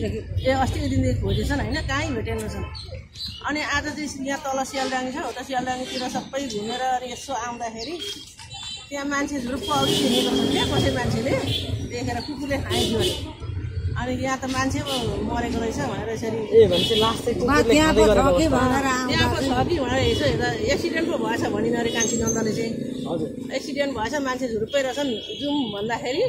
ए अस्तिको दिनदेखि खोजेछन् होइन कहीँ भेटेनछन् अनि आज चाहिँ यहाँ तल सियालडाङ्गी छ उता सियालडाङ्गीतिर सबै घुमेर अनि यसो आउँदाखेरि त्यहाँ मान्छे झुरुप्प अघि हिँडेको छ क्या कसै मान्छेले देखेर कुकुरले खाइदियो अरे अनि यहाँ त मान्छे पो मरेको रहेछ भनेर यसरी त्यहाँ पो छ कि भनेर यसो हेर्दा एक्सिडेन्ट पो भएछ भनिन अरे कान्छी नन्दले चाहिँ। हजुर। एक्सिडेन्ट भएछ मान्छे झुरुप्पै रहेछन् जाउँ भन्दाखेरि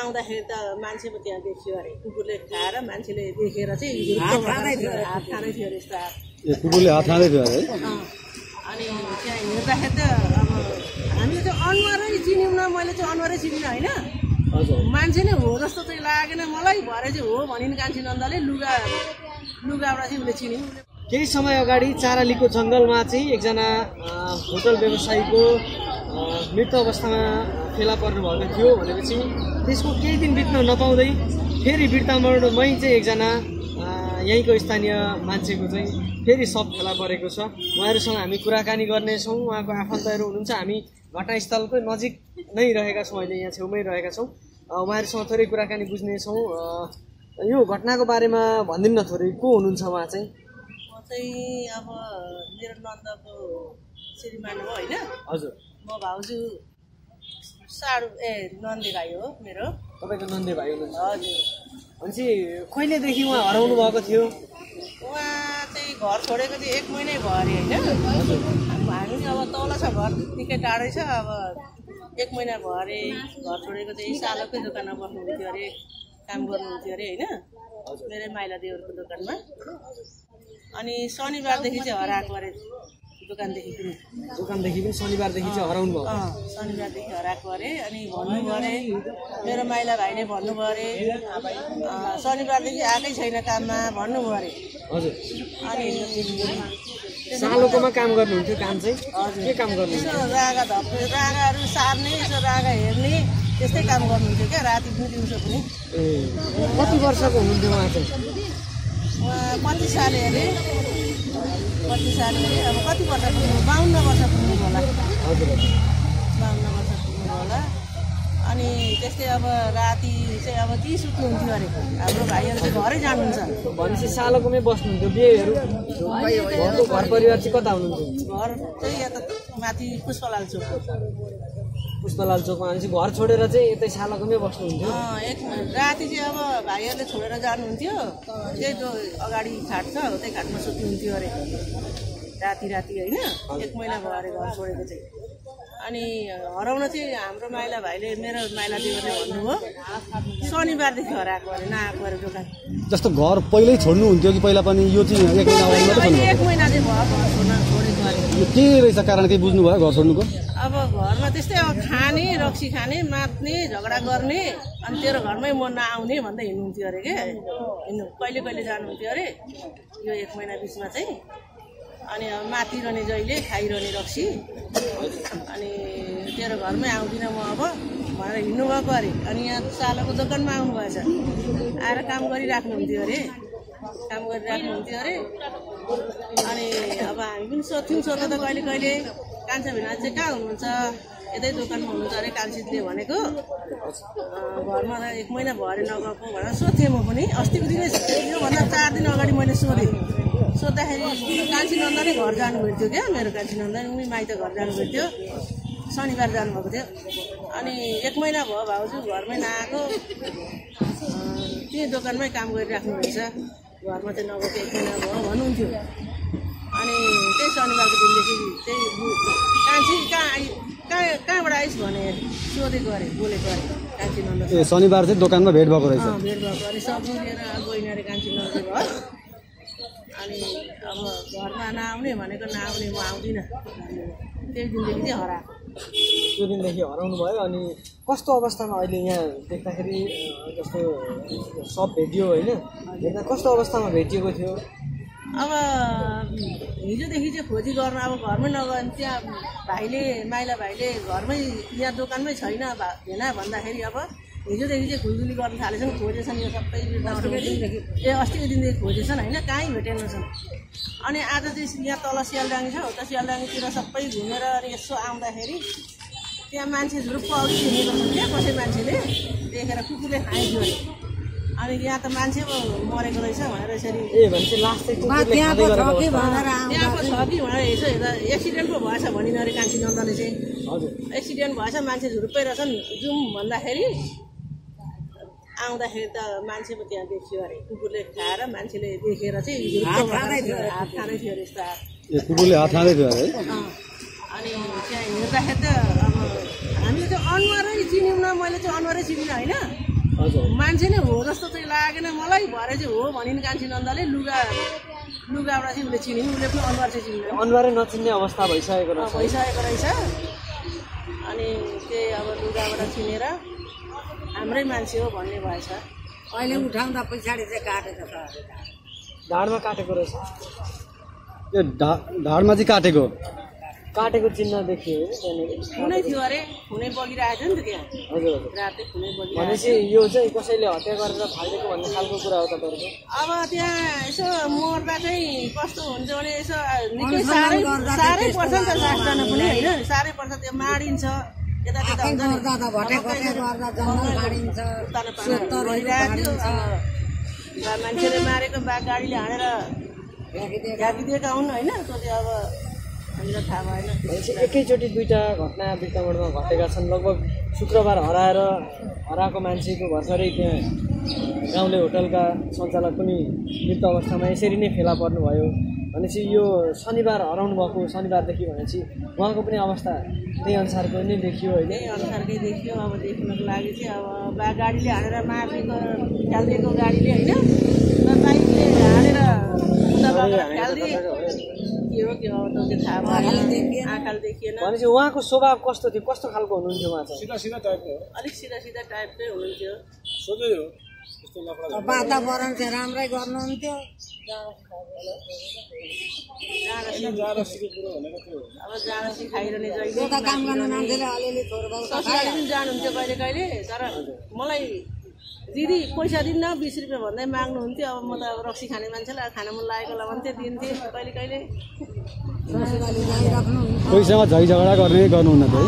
आउँदाखेरि त मान्छे पो त्यहाँ देखियो अरे कुकुरले खाएर मान्छेले देखेर चाहिँ हात खाँदै थियो अरे। यस्तो हात। ए कुकुरले हात खाँदै थियो अरे। अनि त्यहाँ हिँड्दाखेरि त अब हामी त अनुहारै चिन्यौँ न मैले चाहिँ अनुहारै चिनिनँ होइन? मान्छे नै हो जस्तो चाहिँ लागेन मलाई भरे चाहिँ हो भनिन् कान्छी नन्दले लुगा लुगाबाट चाहिँ उसले चिन्यौँ। केही समय अगाडि चारालीको जङ्गलमा चाहिँ एकजना होटल व्यवसायीको मृत अवस्थामा फेला पर्नु भएको थियो भनेपछि त्यसको केही दिन बित्न नपाउँदै फेरि बिर्तामोडमै चाहिँ एकजना यहीँको स्थानीय मान्छेको चाहिँ फेरि सब फेला परेको छ। उहाँहरूसँग हामी कुराकानी गर्नेछौँ उहाँको आफन्तहरू हुनुहुन्छ हामी घटनास्थलकै नजिक नै रहेका छौँ अहिले यहाँ छेउमै रहेका छौँ। उहाँहरूसँग थोरै कुराकानी बुझ्नेछौँ। यो घटनाको बारेमा भनिदिनु न थोरै को हुनुहुन्छ उहाँ चाहिँ? म चाहिँ अब मेरो नन्दको श्रीमान हो होइन? हजुर। म भाउजू। साडु ए नन्दी भाइ हो मेरो। तपाईँको नन्दे भाइ हुनुहुन्छ। हजुर। भनेपछि कहिलेदेखि उहाँ हराउनु भएको थियो? उहाँ चाहिँ घर छोडेको चाहिँ एक महिनै भयो अरे होइन। अब हामी अब तल छ घर निकै टाढै छ अब एक महिना भयो अरे। घर छोडेको चाहिँ सालकै दोकानमा बस्नुहुन्थ्यो अरे काम गर्नुहुन्थ्यो अरे होइन। मेरै माइला देवरको दोकानमा। अनि शनिबारदेखि चाहिँ हराएको अरे। दोकानदेखि पनि। दोकानदेखि पनि शनिबारदेखि चाहिँ हराउनु भयो। शनिबारदेखि हराएको अरे अनि भन्नुभयो अरे मेरो माइला भाइले भन्नुभयो अरे शनिबारदेखि आएकै छैन काममा भन्नुभयो अरे हजुर। अनि सालोकोमा काम गर्नुहुन्थ्यो काम चाहिँ? के काम गर्नुहुन्थ्यो? रागा धप रागाहरू सार्ने यसो रागा हेर्ने त्यस्तै काम गर्नुहुन्थ्यो क्या राति पनि दिउँसो पनि। ए कति वर्षको हुनुहुन्थ्यो उहाँ चाहिँ? उहाँ कति साले अरे कति साले अब कति वर्ष पुग्नु बाहन्न वर्ष पुग्नु होला। बाहन्न वर्ष पुग्नु होला। अनि त्यस्तै अब राति चाहिँ अब ती सुत्नुहुन्थ्यो अरे। हाम्रो भाइहरू चाहिँ घरै जानुहुन्छ। भनेपछि सालोकोमै बस्नुहुन्थ्यो बिहेहरू। घर परिवार चाहिँ कता हुनुहुन्थ्यो घर चाहिँ यता माथि पुष्पलाल चोक पुष्पलाल चोकमा भनेपछि घर छोडेर चाहिँ यतै सालोकोमै बस्नुहुन्थ्यो अँ, एक राति चाहिँ अब भाइहरूले छोडेर जानुहुन्थ्यो। त्यही जो अगाडि खाट छ त्यही खाटमा सुत्नुहुन्थ्यो अरे। राति राति होइन एक महिना भयो अरे घर छोडेको चाहिँ। अनि हराउन चाहिँ हाम्रो माइला भाइले मेरो माइला देवरले भन्नुभयो शनिबारदेखि हराएको अरे नआएको अरे दोकान। जस्तो घर पहिल्यै छोड्नुहुन्थ्यो कि पहिला पनि यो चाहिँ एक महिना एक महिना चाहिँ भयो घर छोड्न छोडेको अरे। के रहेछ कारण केही बुझ्नुभयो घर छोड्नुको? त्यस्तै अब खाने रक्सी खाने मात्ने झगडा गर्ने अनि तेरो घरमै म नआउने भन्दै हिँड्नुहुन्थ्यो अरे क्या हिँड्नु कहिले कहिले जानुहुन्थ्यो अरे? यो एक महिना बिचमा चाहिँ। अनि अब मातिरहने जहिले खाइरहने रक्सी। अनि तेरो घरमै आउँदिनँ म अब भनेर हिँड्नुभएको अरे। अनि यहाँ सालोको दोकानमा आउनुभएछ। आएर काम गरिराख्नुहुन्थ्यो अरे। काम गरिराख्नुहुन्थ्यो अरे अनि अब हामी पनि सोध्थ्यौँ सोध्दा त कहिले कहिले कान्छा भिना चाहिँ कहाँ हुनुहुन्छ यतै दोकानमा हुनुहुन्छ अरे कान्छीले भनेको घरमा त एक महिना भयो अरे नगएको भनेर सोध्थेँ म पनि अस्तिको दिनै योभन्दा चार दिन अगाडि मैले सोधेँ सोद्धाखेरि कान्छी नन्दा नै घर जानु भेट्थ्यो क्या मेरो कान्छी नन्दा उनी माइत घर जानु भेट्थ्यो शनिबार जानुभएको थियो अनि एक महिना भयो भाउजू घरमै नआएको त्यही दोकानमै काम गरिराख्नु रहेछ घरमा चाहिँ नगएको एक महिना भयो भन्नुहुन्थ्यो। अनि त्यही शनिबारको दिनदेखि त्यही कान्छी कहाँ आइ कहाँ कहाँबाट आइस भने सोधेको अरे बोलेको अरे कान्छी नन्द ए शनिबार चाहिँ दोकानमा भेट भएको रहेछ। भेट भएको अरे सब्जी लिएर गइन् अरे कान्छी नन्दको घर। अनि अब घरमा नआउने भनेको नआउने म आउँदिनँ। त्यही दिनदेखि चाहिँ हराएको। त्यो दिनदेखि हराउनु भयो अनि कस्तो अवस्थामा अहिले यहाँ देख्दाखेरि जस्तो सब भेटियो होइन? हेर्दा कस्तो अवस्थामा भेटिएको थियो? अब हिजोदेखि चाहिँ खोजी गर्न अब घरमै नगयो भने त्यहाँ भाइले माइला भाइले घरमै यहाँ दोकानमै छैन भा- भेन भन्दाखेरि अब हिजोदेखि चाहिँ खुलदुली गर्न थालेछन् खोजेछन् यो सबै ए अस्तिको दिनदेखि खोजेछन् होइन? कहीँ भेटेनछन् अनि आज चाहिँ यहाँ तल सियालडाङ्गी छ उता सियालडाङ्गीतिर सबै घुमेर अनि यसो आउँदाखेरि त्यहाँ मान्छे झुरुप्प अघि हिँडेको छ क्या कसै मान्छेले? देखेर कुकुरले खाइदियो। अनि यहाँ त मान्छे पो मरेको रहेछ भनेर यसरी त्यहाँ पो छ कि भनेर यसो हेर्दा एक्सिडेन्ट पो भएछ भनिन अरे कान्छी नन्दले चाहिँ। हजुर। एक्सिडेन्ट भएछ मान्छे झुरुप्पै रहेछन्। जाउँ भन्दाखेरि आउँदाखेरि त मान्छे पो त्यहाँ देखियो अरे कुकुरले खाएर मान्छेले देखेर चाहिँ हात खाँदै थियो अरे यस्तो हात। ए कुकुरले हात खाँदै थियो अरे है? अँ। अनि त्यहाँ हिँड्दाखेरि त अब हामीले चाहिँ अनुहारै चिन्यौँ न मैले चाहिँ अनुहारै चिनिनँ होइन? मान्छे नै हो जस्तो चाहिँ लागेन मलाई भरे चाहिँ हो भनिन् कान्छी नन्दले लुगा लुगाबाट चाहिँ उसले चिनिन् उसले पनि अनुहार चाहिँ चिन्दैन अनुहारै नचिन्ने अवस्था भइसकेको रहेछ। भइसकेको रहेछ। अनि त्यही अब लुगाबाट चिनेर हाम्रै मान्छे हो भन्ने भएछ। अहिले उठाउँदा पछाडि चाहिँ काटेको छ। ढाडमा काटेको रहेछ। यो ढा ढाडमा चाहिँ काटेको। काटेको चिन्ह देखियो खुनै थियो अरे। खुनै बगिरहेको थियो नि त त्यहाँ। हजुर। हजुर रातै खुनै बगिरहेको भनेपछि यो चाहिँ कसैले हत्या गरेर फालिदिएको भन्ने खालको कुरा हो तपाईँहरूको। अब त्यहाँ यसो मर्दा चाहिँ कस्तो हुन्छ भने यसो निकै साह्रै साह्रै पर्छ नि त लास जान पनि होइन। साह्रै पर्छ त्यो माडिन्छ नि। गर्दा त भटे भटे गर्दा जङ्गल थियो। अब बा मान्छेले मारेको बा गाडीले हानेर फ्याँकिदिएका हुन् होइन। त्यो चाहिँ अब हामीलाई थाहा भएन। एकैचोटि दुईवटा घटना बिर्तामोडमा घटेका छन्। लगभग शुक्रबार हराएर हराएको मान्छेको भर्खरै त्यहाँ गाउँले होटलका सञ्चालक पनि मृत अवस्थामा यसरी नै फेला पर्नुभयो। भनेपछि यो शनिबार हराउनु भएको शनिबारदेखि भनेपछि उहाँको पनि अवस्था त्यही अनुसारको नै देखियो होइन त्यही अनुसारकै देखियो। अब देख्नको लागि चाहिँ अब बा गाडीले हानेर मारेको फ्यालिदिएको गाडीले होइन? र बाइकले हानेर भनेपछि उहाँको स्वभाव कस्तो थियो? कस्तो खालको हुनुहुन्थ्यो उहाँ चाहिँ? अलिक सिधा सिधा टाइपकै हुनुहुन्थ्यो। वातावरण चाहिँ राम्रै गर्नुहुन्थ्यो। काम जानुहुन्थ्यो कहिले कहिले तर मलाई दिदी पैसा दिन्न बिस रुपियाँ भन्दै माग्नुहुन्थ्यो अब म त अब रक्सी खाने मान्छेलाई खान मन लागेको होला भन्थेँ दिन्थेँ कहिले कहिले कोहीसँग झै झगडा गर्ने गर्नुहुन्न झै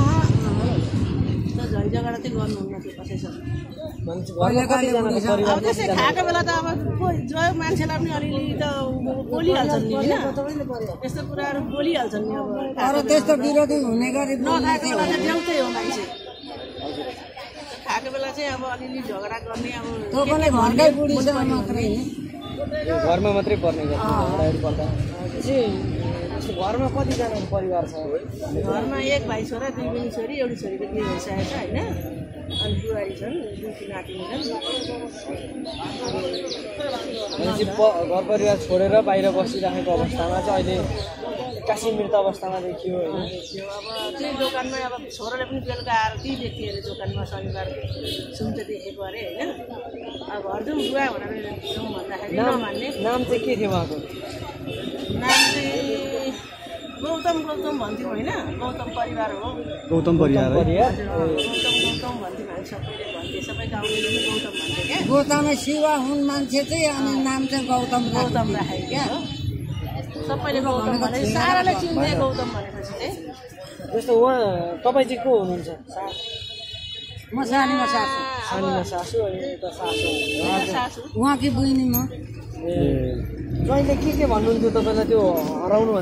झगडा चाहिँ गर्नुहुन्न थियो कसैसँग। अब त्यसै खाएको बेला त अब जो मान्छेलाई पनि अलिअलि त बोलिहाल्छन् नि होइन। यस्तो कुराहरू बोलिहाल्छन् नि अब। अरू त्यस्तो विरोधी हुने गरी नखाएको बेला त ल्याउँछै हो मान्छे। खाएको बेला चाहिँ अब अलिअलि झगडा गर्ने अब पनि घरकै बुढीसँग मात्रै नि यो घरमा मात्रै पर्ने गर्छ घरमा कतिजनाको परिवार छ? घरमा एक भाइ छोरा दुई बहिनी छोरी एउटी छोरीको बिहे भइसकेको छ होइन? अनि बुहारी छन् दुई तिन नातिनी छन् घर परिवार छोडेर बाहिर बसिराखेको अवस्थामा चाहिँ अहिले एक्कासी मृत अवस्थामा देखियो होइन। त्यो अब त्यही दोकानमै अब छोराले पनि बेलुका आएर त्यही देख्थ्यो अरे दोकानमा शनिबार सुन्छ देखेको अरे होइन। अब घर जाउँ बुवा भनेर जाउँ भन्दाखेरि नाम चाहिँ के थियो उहाँको नाम चाहिँ गौतम गौतम भन्थ्यौँ होइन? गौतम परिवार हो। गौतम परिवार है। गौतम गौतम भन्थ्यौँ हामी सबैले भन्थे सबै गाउँले पनि गौतम भन्थे क्या? गोतामा शिवा हुन् मान्छे चाहिँ अनि नाम चाहिँ गौतम गौतम। राखे क्या? सबैले गौतम भने साराले चिन्थे गौतम भनेपछि चाहिँ। जस्तो उहाँ तपाईँ चाहिँ को हुनुहुन्छ? सा- म सानीमा सासु। सानीमा सासू अनि उता सासू। सासू। उहाँकी बहिनी म। ए जहिले के के भन्नुहुन्थ्यो तपाईँलाई त्यो हराउनु